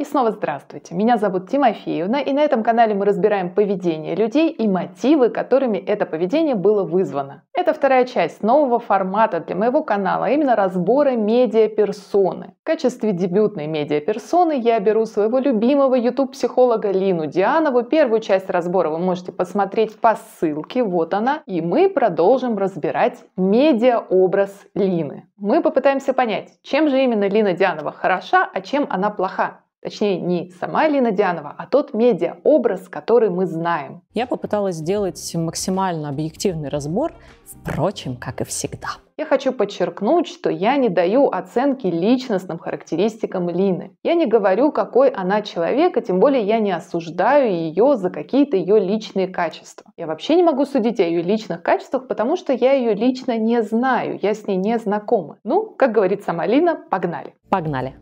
И снова здравствуйте. Меня зовут Тимофеевна, и на этом канале мы разбираем поведение людей и мотивы, которыми это поведение было вызвано. Это вторая часть нового формата для моего канала, а именно разбора медиаперсоны. В качестве дебютной медиаперсоны я беру своего любимого YouTube-психолога Лину Дианову. Первую часть разбора вы можете посмотреть по ссылке, вот она. И мы продолжим разбирать медиаобраз Лины. Мы попытаемся понять, чем же именно Лина Дианова хороша, а чем она плоха. Точнее, не сама Лина Дианова, а тот медиа-образ, который мы знаем. Я попыталась сделать максимально объективный разбор, впрочем, как и всегда. Я хочу подчеркнуть, что я не даю оценки личностным характеристикам Лины. Я не говорю, какой она человек, и тем более я не осуждаю ее за какие-то ее личные качества. Я вообще не могу судить о ее личных качествах, потому что я ее лично не знаю, я с ней не знакома. Ну, как говорит сама Лина, погнали. Погнали.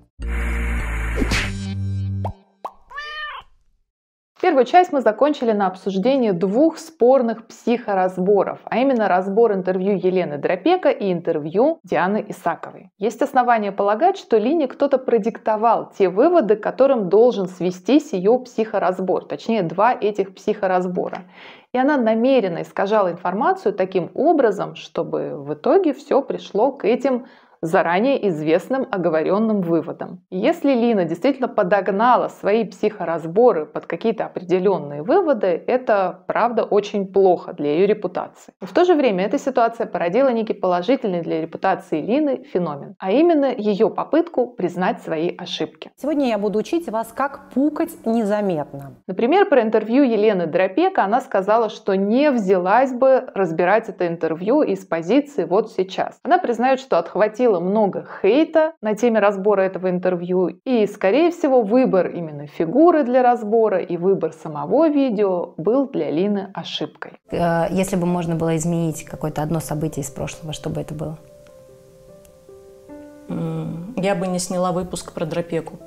Первую часть мы закончили на обсуждении двух спорных психоразборов, а именно разбор интервью Елены Дропека и интервью Дианы Исаковой. Есть основания полагать, что Лине кто-то продиктовал те выводы, к которым должен свестись ее психоразбор, точнее два этих психоразбора. И она намеренно искажала информацию таким образом, чтобы в итоге все пришло к этим заранее известным оговоренным выводом. Если Лина действительно подогнала свои психоразборы под какие-то определенные выводы, это правда очень плохо для ее репутации. Но в то же время эта ситуация породила некий положительный для репутации Лины феномен, а именно ее попытку признать свои ошибки. Сегодня я буду учить вас, как пукать незаметно. Например, про интервью Елены Дропека она сказала, что не взялась бы разбирать это интервью из позиции вот сейчас. Она признает, что отхватила получила много хейта на теме разбора этого интервью. И, скорее всего, выбор именно фигуры для разбора и выбор самого видео был для Лины ошибкой. Э, если бы можно было изменить какое-то одно событие из прошлого, что бы это было? Я бы не сняла выпуск про дропеку.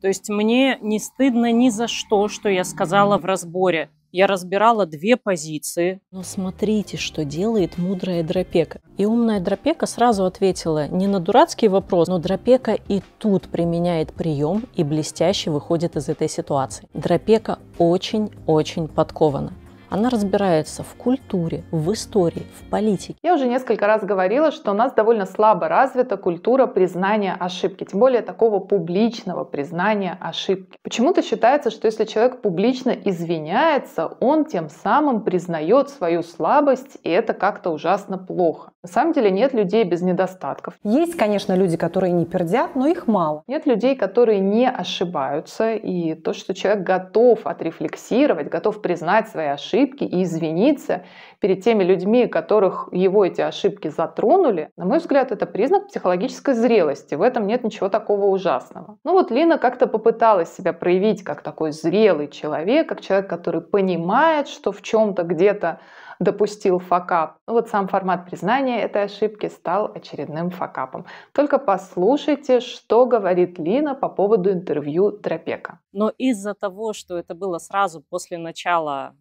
То есть мне не стыдно ни за что, что я сказала в разборе. Я разбирала две позиции. Но смотрите, что делает мудрая дропека. И умная дропека сразу ответила не на дурацкий вопрос, но дропека и тут применяет прием и блестяще выходит из этой ситуации. Дропека очень-очень подкована. Она разбирается в культуре, в истории, в политике. Я уже несколько раз говорила, что у нас довольно слабо развита культура признания ошибки, тем более такого публичного признания ошибки. Почему-то считается, что если человек публично извиняется, он тем самым признает свою слабость, и это как-то ужасно плохо. На самом деле нет людей без недостатков. Есть, конечно, люди, которые не пердят, но их мало. Нет людей, которые не ошибаются, и то, что человек готов отрефлексировать, готов признать свои ошибки, ошибки и извиниться перед теми людьми, которых его эти ошибки затронули, на мой взгляд, это признак психологической зрелости. В этом нет ничего такого ужасного. Ну вот Лина как-то попыталась себя проявить как такой зрелый человек, как человек, который понимает, что в чем-то где-то допустил факап. Ну вот сам формат признания этой ошибки стал очередным факапом. Только послушайте, что говорит Лина по поводу интервью Тропека. Но из-за того, что это было сразу после начала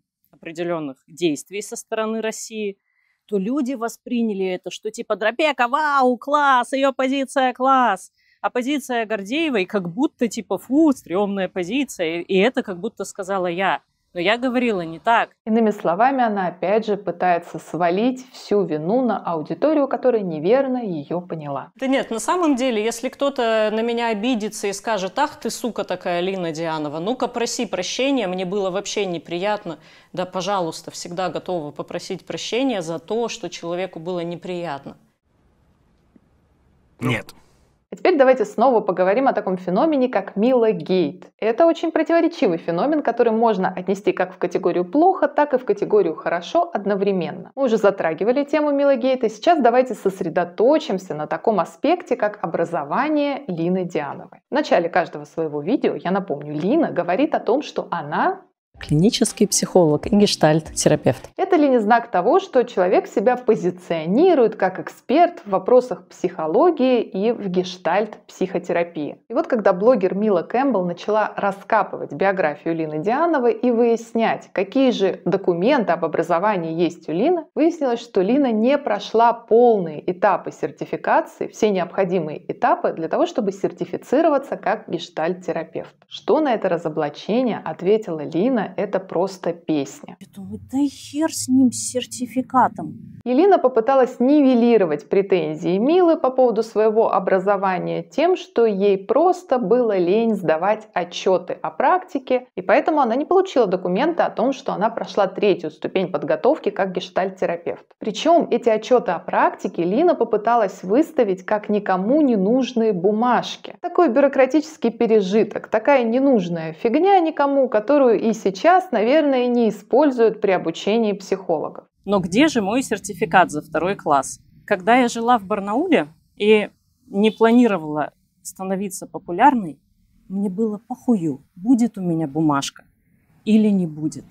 определенных действий со стороны России, то люди восприняли это, что типа Дропека, вау, класс, ее позиция класс. А позиция Гордеевой как будто типа фу, стрёмная позиция. И это как будто сказала я. Но я говорила не так. Иными словами, она опять же пытается свалить всю вину на аудиторию, которая неверно ее поняла. Да нет, на самом деле, если кто-то на меня обидится и скажет, ах ты, сука такая, Лина Дианова, ну-ка проси прощения, мне было вообще неприятно. Да, пожалуйста, всегда готова попросить прощения за то, что человеку было неприятно. Нет. А теперь давайте снова поговорим о таком феномене, как Мила Гейт. Это очень противоречивый феномен, который можно отнести как в категорию плохо, так и в категорию хорошо одновременно. Мы уже затрагивали тему Мила Гейт, и сейчас давайте сосредоточимся на таком аспекте, как образование Лины Диановой. В начале каждого своего видео, я напомню, Лина говорит о том, что она клинический психолог и гештальт-терапевт. Это ли не знак того, что человек себя позиционирует как эксперт в вопросах психологии и в гештальт-психотерапии? И вот когда блогер Мила Кэмпбелл начала раскапывать биографию Лины Диановой и выяснять, какие же документы об образовании есть у Лины, выяснилось, что Лина не прошла полные этапы сертификации, все необходимые этапы для того, чтобы сертифицироваться как гештальт-терапевт. Что на это разоблачение ответила Лина это просто песня. Я думаю, да и хер с ним, с сертификатом. Елена попыталась нивелировать претензии Милы по поводу своего образования тем, что ей просто было лень сдавать отчеты о практике, и поэтому она не получила документы о том, что она прошла третью ступень подготовки как гештальт-терапевт. Причем эти отчеты о практике Лина попыталась выставить как никому не нужные бумажки. Такой бюрократический пережиток, такая ненужная фигня никому, которую и сейчас, наверное, не используют при обучении психологов. Но где же мой сертификат за второй класс? Когда я жила в Барнауле и не планировала становиться популярной, мне было похую, будет у меня бумажка или не будет.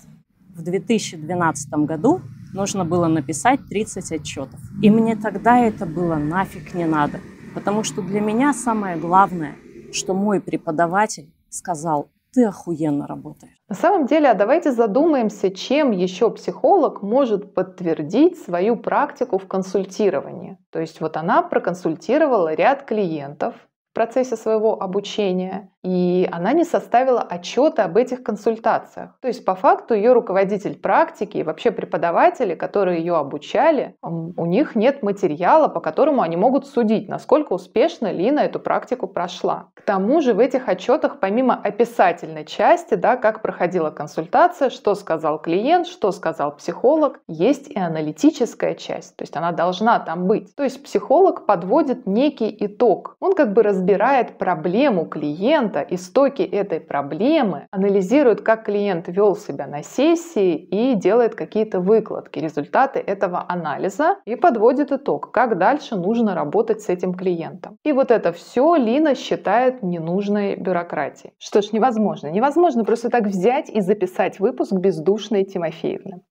В 2012 году нужно было написать 30 отчетов. И мне тогда это было нафиг не надо. Потому что для меня самое главное, что мой преподаватель сказал, ты охуенно работаешь. На самом деле, а давайте задумаемся, чем еще психолог может подтвердить свою практику в консультировании. То есть вот она проконсультировала ряд клиентов в процессе своего обучения, и она не составила отчета об этих консультациях. То есть по факту ее руководитель практики и вообще преподаватели, которые ее обучали, у них нет материала, по которому они могут судить, насколько успешно Лина эту практику прошла. К тому же в этих отчетах помимо описательной части, да, как проходила консультация, что сказал клиент, что сказал психолог, есть и аналитическая часть, то есть она должна там быть. То есть психолог подводит некий итог. Он как бы разбирает проблему клиента, клиента истоки этой проблемы, анализирует, как клиент вел себя на сессии и делает какие-то выкладки, результаты этого анализа и подводит итог, как дальше нужно работать с этим клиентом. И вот это все Лина считает ненужной бюрократией. Что ж, невозможно. Невозможно просто так взять и записать выпуск бездушной Тимофеевны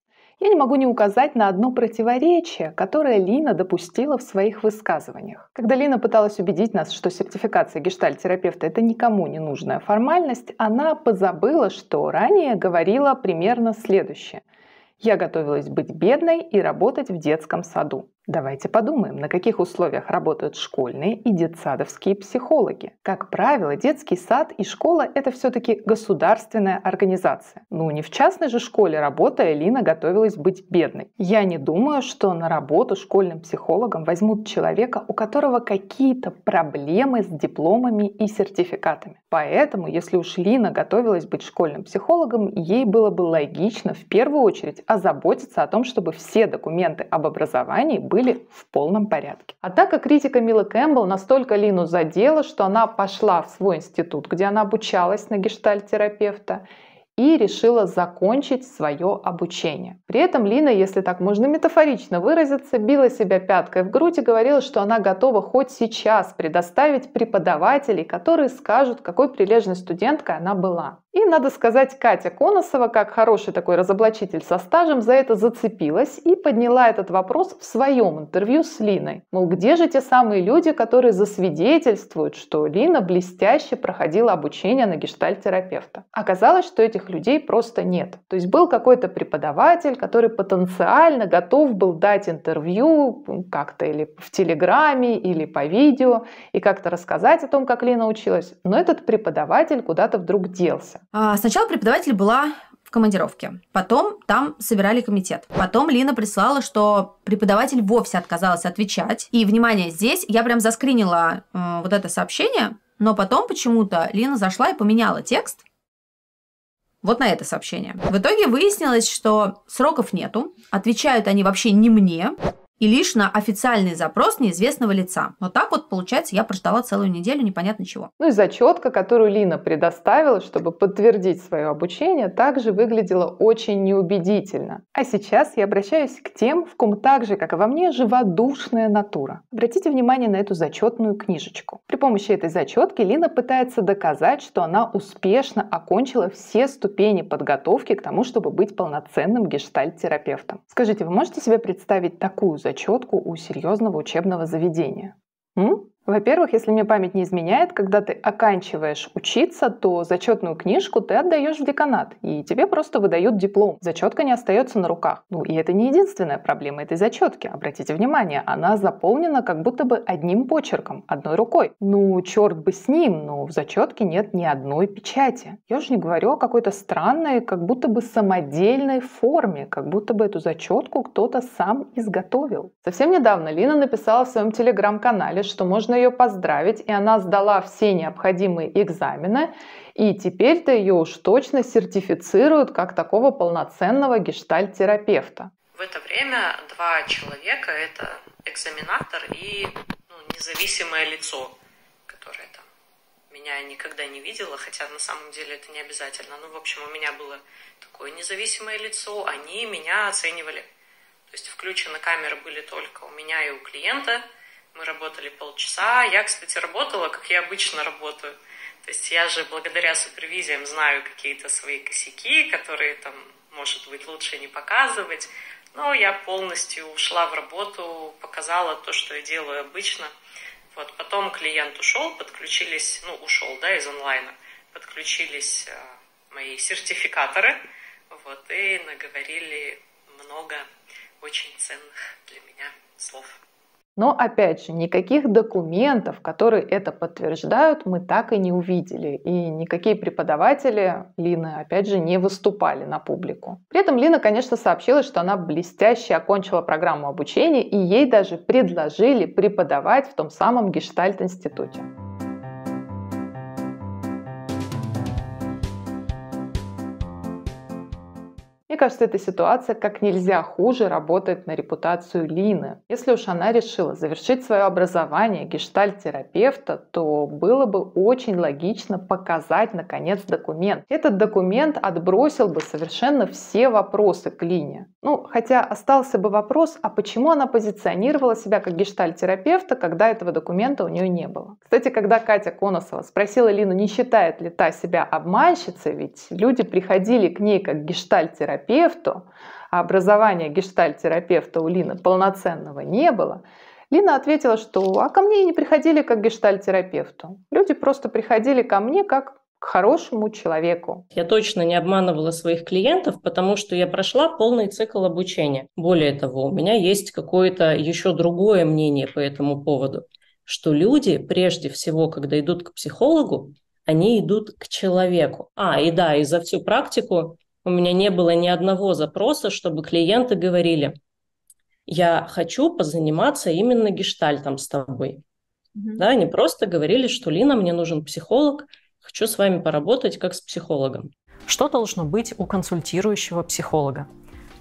я не могу не указать на одно противоречие, которое Лина допустила в своих высказываниях. Когда Лина пыталась убедить нас, что сертификация гештальтерапевта – это никому не нужная формальность, она позабыла, что ранее говорила примерно следующее. «Я готовилась быть бедной и работать в детском саду. Давайте подумаем, на каких условиях работают школьные и детсадовские психологи. Как правило, детский сад и школа – это все-таки государственная организация. Ну, не в частной же школе работая, Лина готовилась быть бедной. Я не думаю, что на работу школьным психологом возьмут человека, у которого какие-то проблемы с дипломами и сертификатами. Поэтому, если уж Лина готовилась быть школьным психологом, ей было бы логично в первую очередь озаботиться о том, чтобы все документы об образовании были в полном порядке. Однако критика Милы Кэмпбелл настолько Лину задела, что она пошла в свой институт, где она обучалась на гештальт-терапевта, и решила закончить свое обучение. При этом Лина, если так можно метафорично выразиться, била себя пяткой в грудь и говорила, что она готова хоть сейчас предоставить преподавателей, которые скажут, какой прилежной студенткой она была. И, надо сказать, Катя Коносова, как хороший такой разоблачитель со стажем, за это зацепилась и подняла этот вопрос в своем интервью с Линой. Мол, где же те самые люди, которые засвидетельствуют, что Лина блестяще проходила обучение на гештальт-терапевта? Оказалось, что этих людей просто нет. То есть был какой-то преподаватель, который потенциально готов был дать интервью как-то или в Телеграме, или по видео, и как-то рассказать о том, как Лина училась. Но этот преподаватель куда-то вдруг делся. А, сначала преподаватель была в командировке. Потом там собирали комитет. Потом Лина прислала, что преподаватель вовсе отказалась отвечать. И, внимание, здесь я прям заскринила э, вот это сообщение, но потом почему-то Лина зашла и поменяла текст. Вот на это сообщение. В итоге выяснилось, что сроков нету. Отвечают они вообще не мне. И лишь на официальный запрос неизвестного лица. Вот так вот, получается, я прождала целую неделю непонятно чего. Ну и зачетка, которую Лина предоставила, чтобы подтвердить свое обучение, также выглядела очень неубедительно. А сейчас я обращаюсь к тем, в ком так же, как и во мне, жива душная натура. Обратите внимание на эту зачетную книжечку. При помощи этой зачетки Лина пытается доказать, что она успешно окончила все ступени подготовки к тому, чтобы быть полноценным гештальт-терапевтом. Скажите, вы можете себе представить такую зачетку у серьезного учебного заведения? М? Во-первых, если мне память не изменяет, когда ты оканчиваешь учиться, то зачетную книжку ты отдаешь в деканат, и тебе просто выдают диплом. Зачетка не остается на руках. Ну и это не единственная проблема этой зачетки. Обратите внимание, она заполнена как будто бы одним почерком, одной рукой. Ну, черт бы с ним, но в зачетке нет ни одной печати. Я уже не говорю о какой-то странной, как будто бы самодельной форме, как будто бы эту зачетку кто-то сам изготовил. Совсем недавно Лина написала в своем телеграм-канале, что можно нужно ее поздравить, и она сдала все необходимые экзамены, и теперь-то ее уж точно сертифицируют как такого полноценного гештальт-терапевта. В это время два человека – это экзаменатор и ну, независимое лицо, которое там меня никогда не видела, хотя на самом деле это не обязательно. Ну, в общем, у меня было такое независимое лицо, они меня оценивали. То есть включены камеры были только у меня и у клиента – мы работали полчаса. Я, кстати, работала, как я обычно работаю. То есть я же благодаря супервизиям знаю какие-то свои косяки, которые там, может быть, лучше не показывать. Но я полностью ушла в работу, показала то, что я делаю обычно. Вот, потом клиент ушел, подключились, ну, ушел, да, из онлайна, подключились э, мои сертификаторы, вот, и наговорили много очень ценных для меня слов. Но опять же, никаких документов, которые это подтверждают, мы так и не увидели. И никакие преподаватели Лины, опять же, не выступали на публику. При этом Лина, конечно, сообщила, что она блестяще окончила программу обучения, и ей даже предложили преподавать в том самом Гештальт-институте. Мне кажется, эта ситуация как нельзя хуже работает на репутацию Лины. Если уж она решила завершить свое образование гештальт-терапевта, то было бы очень логично показать, наконец, документ. Этот документ отбросил бы совершенно все вопросы к Лине. Ну, хотя остался бы вопрос, а почему она позиционировала себя как гештальт-терапевта, когда этого документа у нее не было. Кстати, когда Катя Коносова спросила Лину, не считает ли та себя обманщицей, ведь люди приходили к ней как гештальт-терапевт, терапевту, а образования гештальт-терапевта у Лины полноценного не было, Лина ответила, что «а ко мне и не приходили как гештальт-терапевту. Люди просто приходили ко мне как к хорошему человеку. Я точно не обманывала своих клиентов, потому что я прошла полный цикл обучения. Более того, у меня есть какое-то еще другое мнение по этому поводу, что люди, прежде всего, когда идут к психологу, они идут к человеку. А, и да, и за всю практику у меня не было ни одного запроса, чтобы клиенты говорили, я хочу позаниматься именно гештальтом с тобой. Mm-hmm. Да, они просто говорили, что Лина, мне нужен психолог, хочу с вами поработать как с психологом. Что должно быть у консультирующего психолога?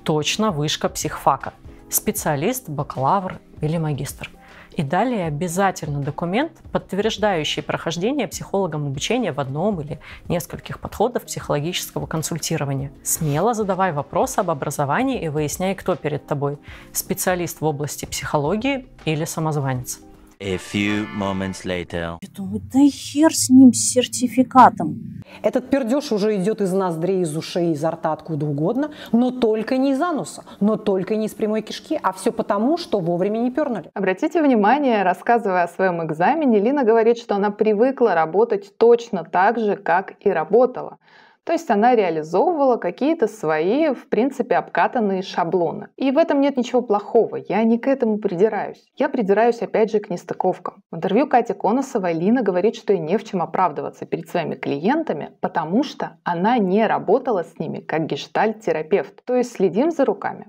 Точно вышка психфака. Специалист, бакалавр или магистр – и далее обязательно документ, подтверждающий прохождение психологом обучения в одном или нескольких подходов психологического консультирования. Смело задавай вопрос об образовании и выясняй, кто перед тобой – специалист в области психологии или самозванец. A few moments later. Я думаю, да хер с ним, с сертификатом. Этот пердеж уже идет из ноздрей, из ушей, изо рта, откуда угодно, но только не из ануса, но только не из прямой кишки, а все потому, что вовремя не пернули. Обратите внимание, рассказывая о своем экзамене, Лина говорит, что она привыкла работать точно так же, как и работала. То есть она реализовывала какие-то свои, в принципе, обкатанные шаблоны. И в этом нет ничего плохого, я не к этому придираюсь. Я придираюсь опять же к нестыковкам. В интервью Кати Коносова Лина говорит, что ей не в чем оправдываться перед своими клиентами, потому что она не работала с ними как гештальт-терапевт. То есть следим за руками.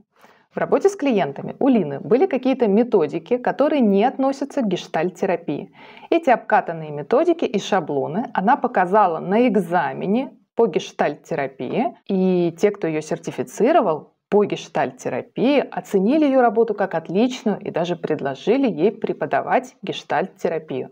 В работе с клиентами у Лины были какие-то методики, которые не относятся к гештальт-терапии. Эти обкатанные методики и шаблоны она показала на экзамене по гештальт-терапии, и те, кто ее сертифицировал, по гештальт-терапии, оценили ее работу как отличную и даже предложили ей преподавать гештальт-терапию.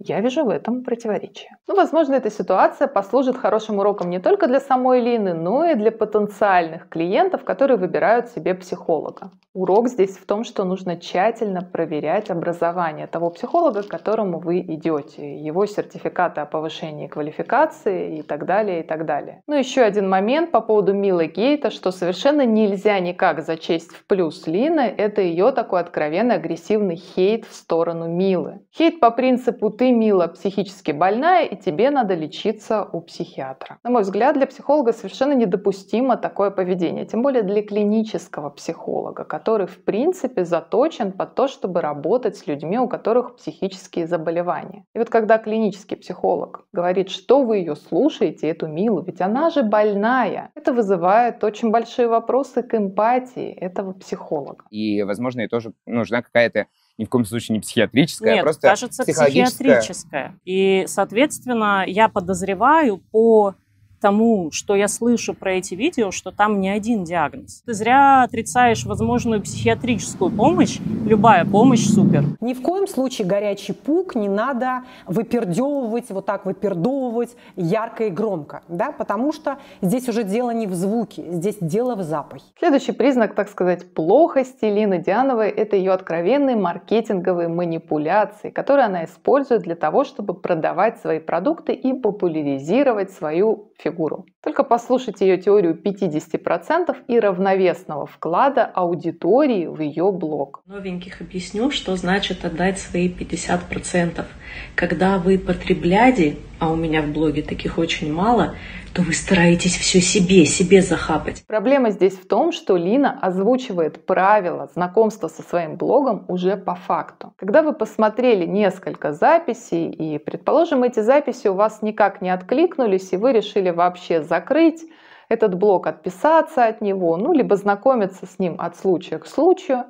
Я вижу в этом противоречие. Ну, возможно, эта ситуация послужит хорошим уроком не только для самой Лины, но и для потенциальных клиентов, которые выбирают себе психолога. Урок здесь в том, что нужно тщательно проверять образование того психолога, к которому вы идете, его сертификаты о повышении квалификации и так далее, и так далее. Ну, еще один момент по поводу Милы Гейта, что совершенно нельзя никак зачесть в плюс Лины, это ее такой откровенно агрессивный хейт в сторону Милы. Хейт по принципу «ты, Мила, психически больная, и тебе надо лечиться у психиатра». На мой взгляд, для психолога совершенно недопустимо такое поведение, тем более для клинического психолога, который в принципе заточен под то, чтобы работать с людьми, у которых психические заболевания. И вот когда клинический психолог говорит, что вы ее слушаете, эту Милу, ведь она же больная, это вызывает очень большие вопросы к эмпатии этого психолога. И, возможно, ей тоже нужна какая-то ни в коем случае не психиатрическая, Нет, а просто кажется, психологическая. психиатрическая. И, соответственно, я подозреваю по тому, что я слышу про эти видео, что там не один диагноз. Ты зря отрицаешь возможную психиатрическую помощь. Любая помощь супер. Ни в коем случае горячий пук не надо выпердевывать, вот так выпердовывать ярко и громко, да, потому что здесь уже дело не в звуке, здесь дело в запахе. Следующий признак, так сказать, плохости Лины Диановой – это ее откровенные маркетинговые манипуляции, которые она использует для того, чтобы продавать свои продукты и популяризировать свою фигуру. Только послушайте ее теорию 50% и равновесного вклада аудитории в ее блог. Новеньких объясню, что значит отдать свои 50%. Когда вы потребляете, а у меня в блоге таких очень мало, то вы стараетесь все себе, себе захапать. Проблема здесь в том, что Лина озвучивает правила знакомства со своим блогом уже по факту. Когда вы посмотрели несколько записей, и, предположим, эти записи у вас никак не откликнулись, и вы решили вообще закрыть этот блог, отписаться от него, ну, либо знакомиться с ним от случая к случаю,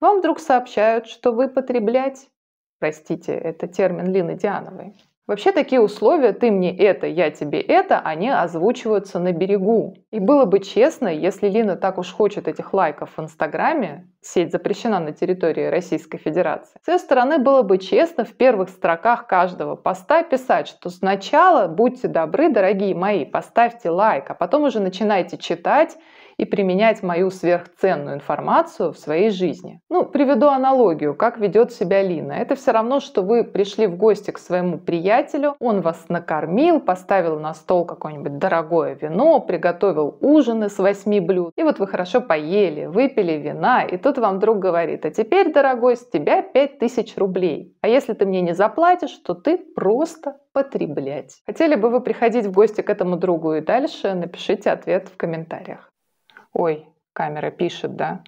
вам вдруг сообщают, что вы потреблять, простите, это термин Лины Диановой, Вообще такие условия «ты мне это, я тебе это», они озвучиваются на берегу. И было бы честно, если Лина так уж хочет этих лайков в Инстаграме, сеть запрещена на территории Российской Федерации, с ее стороны было бы честно в первых строках каждого поста писать, что сначала будьте добры, дорогие мои, поставьте лайк, а потом уже начинайте читать и применять мою сверхценную информацию в своей жизни. Ну, приведу аналогию, как ведет себя Лина. Это все равно, что вы пришли в гости к своему приятелю, он вас накормил, поставил на стол какое-нибудь дорогое вино, приготовил ужин из восьми блюд, и вот вы хорошо поели, выпили вина, и тут вам друг говорит, а теперь, дорогой, с тебя пять тысяч рублей. А если ты мне не заплатишь, то ты просто потреблять. Хотели бы вы приходить в гости к этому другу и дальше? Напишите ответ в комментариях. Ой, камера пишет, да?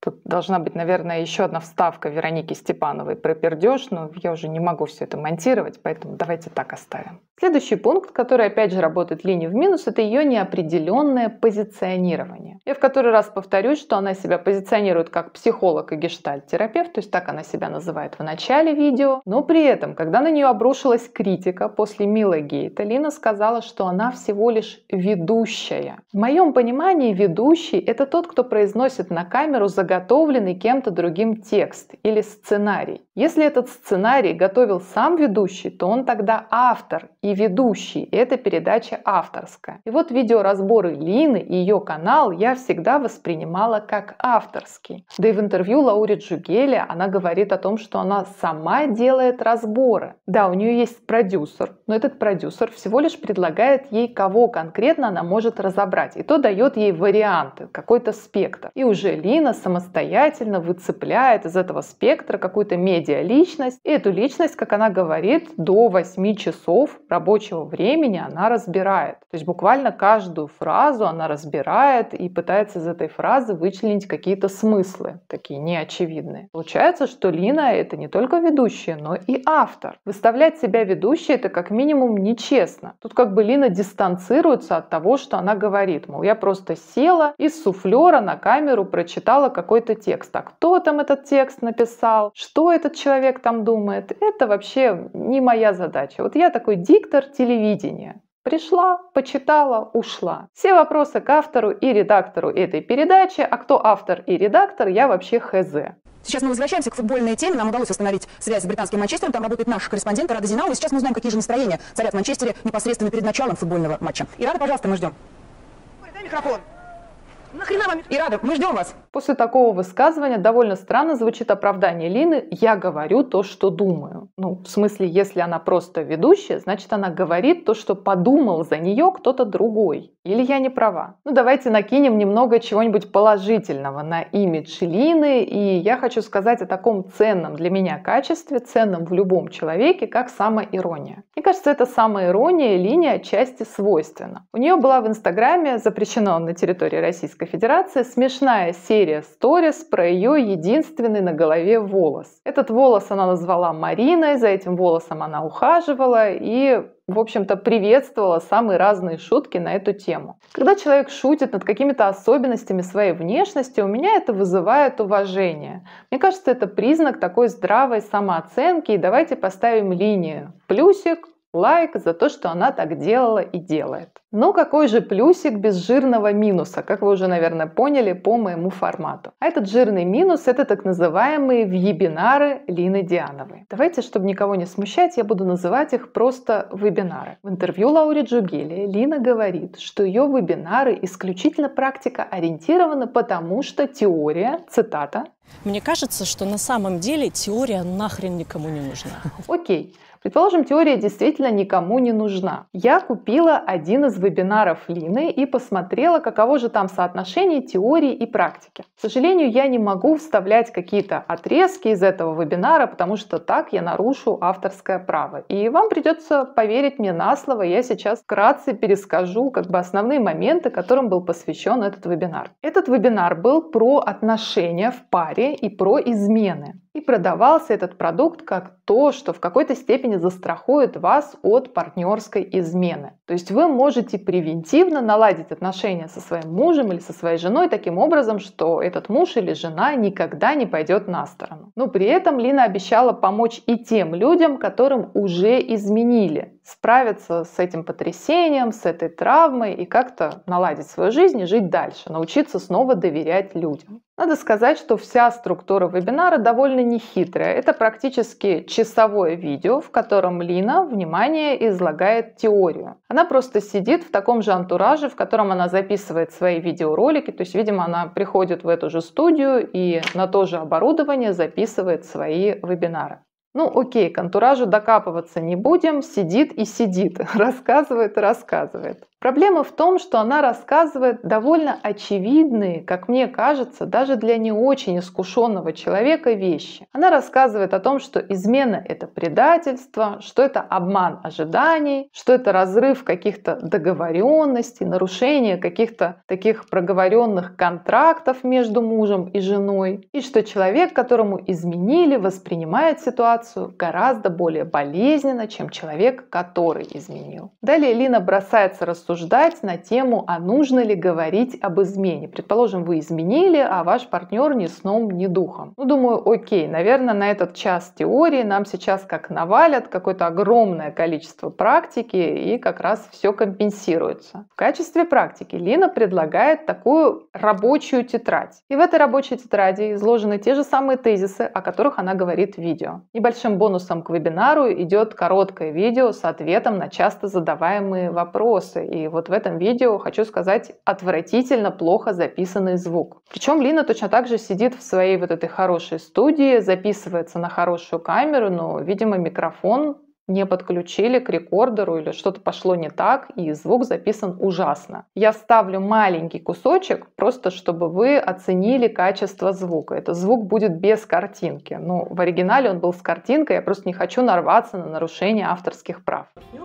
Тут должна быть, наверное, еще одна вставка Вероники Степановой про пердеж, но я уже не могу все это монтировать, поэтому давайте так оставим. Следующий пункт, который опять же работает линию в минус, это ее неопределенное позиционирование. Я в который раз повторюсь, что она себя позиционирует как психолог и гештальт-терапевт, то есть так она себя называет в начале видео, но при этом, когда на нее обрушилась критика после Мила Гейта, Лина сказала, что она всего лишь ведущая. В моем понимании ведущий – это тот, кто произносит на камеру заготовленный кем-то другим текст или сценарий. Если этот сценарий готовил сам ведущий, то он тогда автор и ведущий. И эта передача авторская. И вот видеоразборы Лины и ее канал я всегда воспринимала как авторский. Да и в интервью Лауре Джугеле она говорит о том, что она сама делает разборы. Да, у нее есть продюсер, но этот продюсер всего лишь предлагает ей, кого конкретно она может разобрать. И то дает ей варианты, какой-то спектр. И уже Лина самостоятельно выцепляет из этого спектра какую-то медиа медиа-личность. И эту личность, как она говорит, до 8 часов рабочего времени она разбирает. То есть буквально каждую фразу она разбирает и пытается из этой фразы вычленить какие-то смыслы, такие неочевидные. Получается, что Лина это не только ведущая, но и автор. Выставлять себя ведущей это как минимум нечестно. Тут как бы Лина дистанцируется от того, что она говорит. Мол, я просто села из суфлера на камеру прочитала какой-то текст. А кто там этот текст написал? Что этот человек там думает, это вообще не моя задача. Вот я такой диктор телевидения. Пришла, почитала, ушла. Все вопросы к автору и редактору этой передачи, а кто автор и редактор, я вообще хз. Сейчас мы возвращаемся к футбольной теме. Нам удалось установить связь с британским Манчестером. Там работает наш корреспондент Рада Зинау. И сейчас мы узнаем, какие же настроения царят в Манчестере непосредственно перед началом футбольного матча. И Рада, пожалуйста, мы ждем. Дай микрофон. Нахрена вам? И рада, мы ждем вас. После такого высказывания довольно странно звучит оправдание Лины «я говорю то, что думаю». Ну, в смысле, если она просто ведущая, значит, она говорит то, что подумал за нее кто-то другой. Или я не права? Ну, давайте накинем немного чего-нибудь положительного на имидж Лины. И я хочу сказать о таком ценном для меня качестве, ценном в любом человеке, как самоирония. Мне кажется, эта самоирония Лине отчасти свойственна. У нее была в Инстаграме, запрещено на территории Российской Федерации смешная серия сторис про ее единственный на голове волос. Этот волос она назвала Мариной, за этим волосом она ухаживала и в общем-то, приветствовала самые разные шутки на эту тему. Когда человек шутит над какими-то особенностями своей внешности, у меня это вызывает уважение. Мне кажется, это признак такой здравой самооценки, и давайте поставим линию. Плюсик, лайк за то, что она так делала и делает. Но какой же плюсик без жирного минуса, как вы уже, наверное, поняли по моему формату. А этот жирный минус – это так называемые вебинары Лины Диановой. Давайте, чтобы никого не смущать, я буду называть их просто вебинары. В интервью Лауре Джугели Лина говорит, что ее вебинары исключительно практика ориентированы, потому что теория, цитата, мне кажется, что на самом деле теория нахрен никому не нужна. Окей. Предположим, теория действительно никому не нужна. Я купила один из вебинаров Лины и посмотрела, каково же там соотношение теории и практики. К сожалению, я не могу вставлять какие-то отрезки из этого вебинара, потому что так я нарушу авторское право. И вам придется поверить мне на слово. Я сейчас вкратце перескажу как бы основные моменты, которым был посвящен этот вебинар. Этот вебинар был про отношения в паре и про измены. И продавался этот продукт как то, что в какой-то степени застрахует вас от партнерской измены. То есть вы можете превентивно наладить отношения со своим мужем или со своей женой таким образом, что этот муж или жена никогда не пойдет на сторону. Но при этом Лина обещала помочь и тем людям, которым уже изменили, справиться с этим потрясением, с этой травмой и как-то наладить свою жизнь и жить дальше, научиться снова доверять людям. Надо сказать, что вся структура вебинара довольно нехитрая. Это практически часовое видео, в котором Лина, внимание, излагает теорию. Она просто сидит в таком же антураже, в котором она записывает свои видеоролики. То есть, видимо, она приходит в эту же студию и на то же оборудование записывает свои вебинары. Ну окей, к антуражу докапываться не будем, сидит и сидит, рассказывает и рассказывает. Проблема в том, что она рассказывает довольно очевидные, как мне кажется, даже для не очень искушенного человека вещи. Она рассказывает о том, что измена – это предательство, что это обман ожиданий, что это разрыв каких-то договоренностей, нарушение каких-то таких проговоренных контрактов между мужем и женой, и что человек, которому изменили, воспринимает ситуацию гораздо более болезненно, чем человек, который изменил. Далее Лина бросается рассуждать рассуждать на тему, а нужно ли говорить об измене. Предположим, вы изменили, а ваш партнер ни сном, ни духом. Ну, думаю, окей, наверное, на этот час теории нам сейчас как навалят какое-то огромное количество практики и как раз все компенсируется. В качестве практики Лина предлагает такую рабочую тетрадь. И в этой рабочей тетради изложены те же самые тезисы, о которых она говорит в видео. Небольшим бонусом к вебинару идет короткое видео с ответом на часто задаваемые вопросы. И вот в этом видео, хочу сказать, отвратительно плохо записанный звук. Причем Лина точно так же сидит в своей вот этой хорошей студии, записывается на хорошую камеру, но, видимо, микрофон не подключили к рекордеру или что-то пошло не так, и звук записан ужасно. Я вставлю маленький кусочек, просто чтобы вы оценили качество звука. Это звук будет без картинки. Ну, в оригинале он был с картинкой, я просто не хочу нарваться на нарушение авторских прав. Таким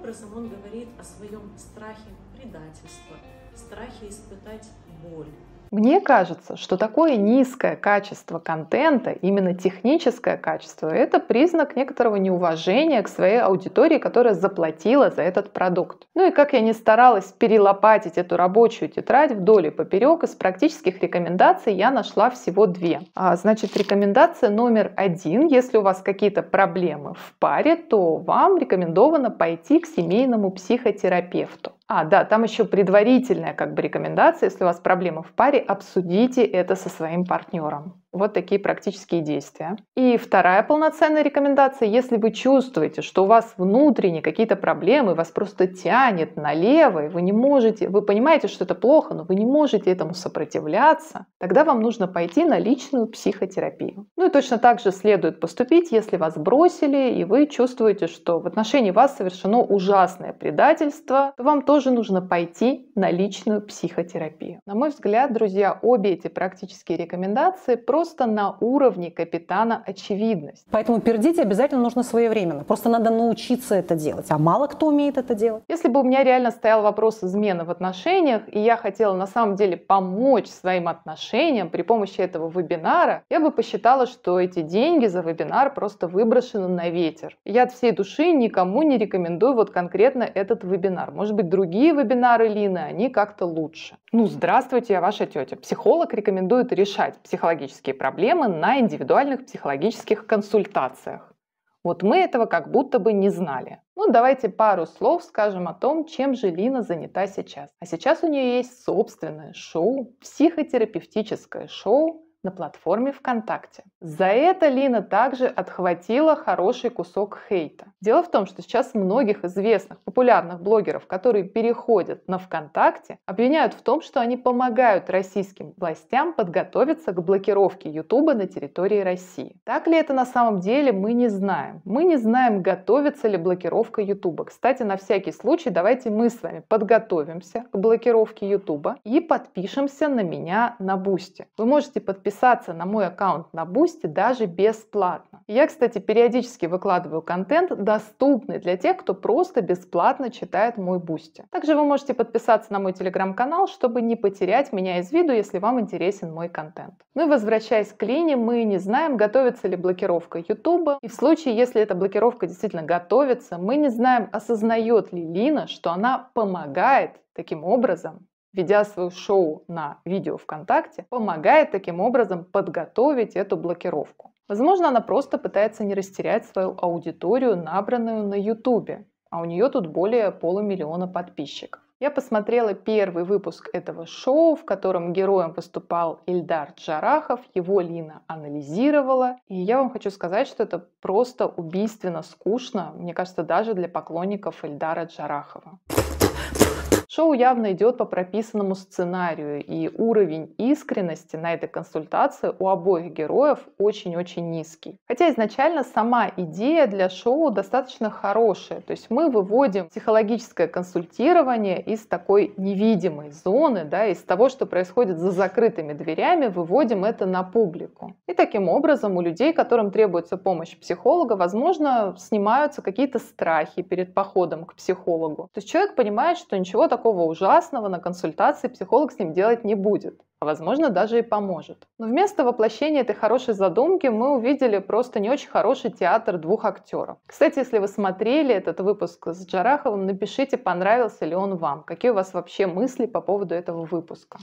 образом, он говорит о своем страхе предательства, страхе испытать боль, Мне кажется, что такое низкое качество контента, именно техническое качество, это признак некоторого неуважения к своей аудитории, которая заплатила за этот продукт. Ну и как я не старалась перелопатить эту рабочую тетрадь вдоль и поперек, из практических рекомендаций я нашла всего две. А, значит, рекомендация номер один. Если у вас какие-то проблемы в паре, то вам рекомендовано пойти к семейному психотерапевту. А, да, там еще предварительная как бы рекомендация, если у вас проблемы в паре, обсудите это со своим партнером. Вот такие практические действия. И вторая полноценная рекомендация, если вы чувствуете, что у вас внутренние какие-то проблемы, вас просто тянет налево, и вы не можете, вы понимаете, что это плохо, но вы не можете этому сопротивляться, тогда вам нужно пойти на личную психотерапию. Ну и точно так же следует поступить, если вас бросили, и вы чувствуете, что в отношении вас совершено ужасное предательство, то вам тоже нужно пойти на личную психотерапию. На мой взгляд, друзья, обе эти практические рекомендации просто просто на уровне капитана очевидность. Поэтому пердить обязательно нужно своевременно. Просто надо научиться это делать. А мало кто умеет это делать. Если бы у меня реально стоял вопрос измены в отношениях, и я хотела на самом деле помочь своим отношениям при помощи этого вебинара, я бы посчитала, что эти деньги за вебинар просто выброшены на ветер. Я от всей души никому не рекомендую вот конкретно этот вебинар. Может быть, другие вебинары Лины, они как-то лучше. Ну, здравствуйте, я ваша тетя. Психолог рекомендует решать психологические психологические проблемы на индивидуальных психологических консультациях. Вот мы этого как будто бы не знали. Ну, давайте пару слов скажем о том, чем же Лина занята сейчас. А сейчас у нее есть собственное шоу, психотерапевтическое шоу на платформе ВКонтакте. За это Лина также отхватила хороший кусок хейта. Дело в том, что сейчас многих известных, популярных блогеров, которые переходят на ВКонтакте, обвиняют в том, что они помогают российским властям подготовиться к блокировке Ютуба на территории России. Так ли это на самом деле, мы не знаем. Мы не знаем, готовится ли блокировка Ютуба. Кстати, на всякий случай давайте мы с вами подготовимся к блокировке Ютуба и подпишемся на меня на Бусти. Вы можете подписаться подписаться на мой аккаунт на Бусти даже бесплатно. Я, кстати, периодически выкладываю контент, доступный для тех, кто просто бесплатно читает мой Бусти. Также вы можете подписаться на мой телеграм-канал, чтобы не потерять меня из виду, если вам интересен мой контент. Ну и возвращаясь к Лине, мы не знаем, готовится ли блокировка YouTube. И в случае, если эта блокировка действительно готовится, мы не знаем, осознает ли Лина, что она помогает таким образом ведя свое шоу на видео ВКонтакте, помогает таким образом подготовить эту блокировку. Возможно, она просто пытается не растерять свою аудиторию, набранную на Ютубе, а у нее тут более полумиллиона подписчиков. Я посмотрела первый выпуск этого шоу, в котором героем выступал Ильдар Джарахов, его Лина анализировала. И я вам хочу сказать, что это просто убийственно скучно, мне кажется, даже для поклонников Ильдара Джарахова. Шоу явно идет по прописанному сценарию, и уровень искренности на этой консультации у обоих героев очень-очень низкий. Хотя изначально сама идея для шоу достаточно хорошая, то есть мы выводим психологическое консультирование из такой невидимой зоны, да, из того, что происходит за закрытыми дверями, выводим это на публику. И таким образом у людей, которым требуется помощь психолога, возможно, снимаются какие-то страхи перед походом к психологу. То есть человек понимает, что ничего такого такого ужасного на консультации психолог с ним делать не будет, а возможно даже и поможет. Но вместо воплощения этой хорошей задумки мы увидели просто не очень хороший театр двух актеров. Кстати, если вы смотрели этот выпуск с Джараховым, напишите, понравился ли он вам. Какие у вас вообще мысли по поводу этого выпуска?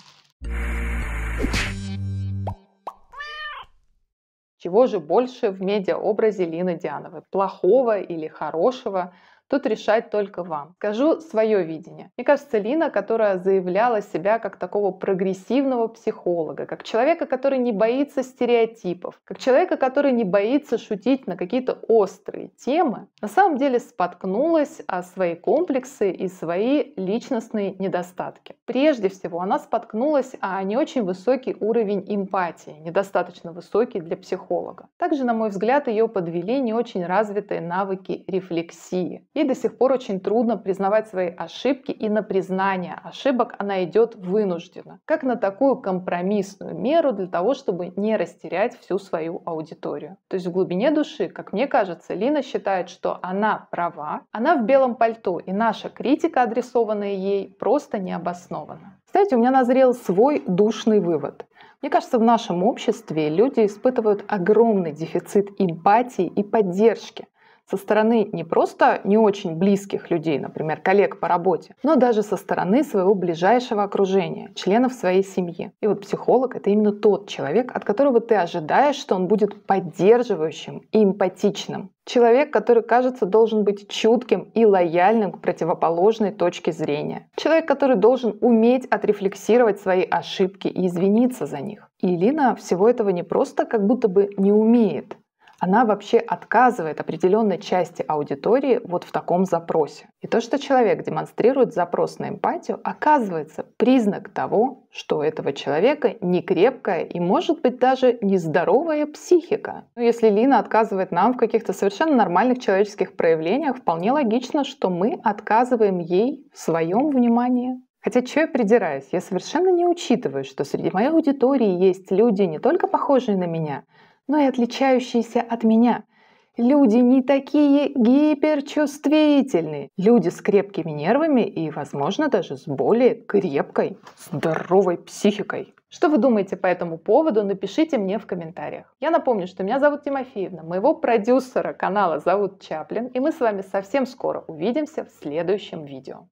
Чего же больше в медиаобразе Лины Диановой? Плохого или хорошего? Тут решать только вам. Скажу свое видение. Мне кажется, Лина, которая заявляла себя как такого прогрессивного психолога, как человека, который не боится стереотипов, как человека, который не боится шутить на какие-то острые темы, на самом деле споткнулась о свои комплексы и свои личностные недостатки. Прежде всего, она споткнулась о не очень высокий уровень эмпатии, недостаточно высокий для психолога. Также, на мой взгляд, ее подвели не очень развитые навыки рефлексии. Ей до сих пор очень трудно признавать свои ошибки, и на признание ошибок она идет вынужденно, как на такую компромиссную меру для того, чтобы не растерять всю свою аудиторию. То есть в глубине души, как мне кажется, Лина считает, что она права, она в белом пальто, и наша критика, адресованная ей, просто не обоснована. Знаете, у меня назрел свой душный вывод. Мне кажется, в нашем обществе люди испытывают огромный дефицит эмпатии и поддержки со стороны не просто не очень близких людей, например, коллег по работе, но даже со стороны своего ближайшего окружения, членов своей семьи. И вот психолог — это именно тот человек, от которого ты ожидаешь, что он будет поддерживающим и эмпатичным. Человек, который, кажется, должен быть чутким и лояльным к противоположной точке зрения. Человек, который должен уметь отрефлексировать свои ошибки и извиниться за них. И Лина всего этого не просто как будто бы не умеет, она вообще отказывает определенной части аудитории вот в таком запросе. И то, что человек демонстрирует запрос на эмпатию, оказывается признак того, что у этого человека не крепкая и, может быть, даже нездоровая психика. Но если Лина отказывает нам в каких-то совершенно нормальных человеческих проявлениях, вполне логично, что мы отказываем ей в своем внимании. Хотя что я придираюсь? Я совершенно не учитываю, что среди моей аудитории есть люди не только похожие на меня, но и отличающиеся от меня. Люди не такие гиперчувствительные. Люди с крепкими нервами и, возможно, даже с более крепкой, здоровой психикой. Что вы думаете по этому поводу, напишите мне в комментариях. Я напомню, что меня зовут Тимофеевна, моего продюсера канала зовут Чаплин, и мы с вами совсем скоро увидимся в следующем видео.